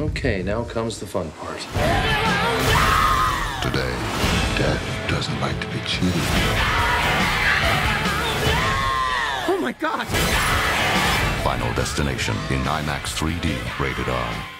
Okay, now comes the fun part. Today, death doesn't like to be cheated. Oh my god! Final Destination in IMAX 3D, rated R.